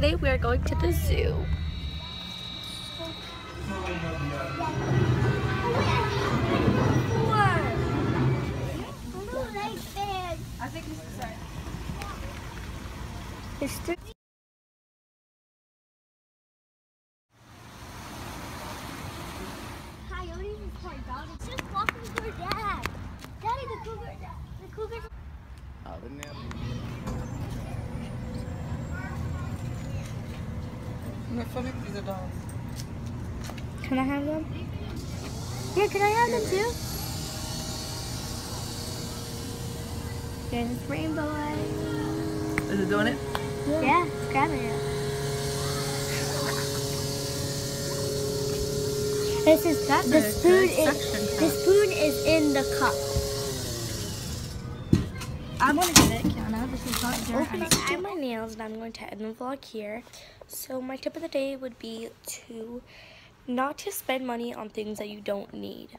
today we are going to the zoo. I think is right. There's three. Coyotes is quite dog. It's just walking to her dad. Daddy, the cougar, the cougar. Mais faut que tu les adores. Can I have them? Yeah, can I have them too? There's rainbow eyes. Is it doing it? Yeah, it's grabbing it. This is That's the spoon is the spoon is in the cup. I want to get it, Kiana. This is not your Open up to my nails and I'm going to end the vlog here. So my tip of the day would be to not to spend money on things that you don't need.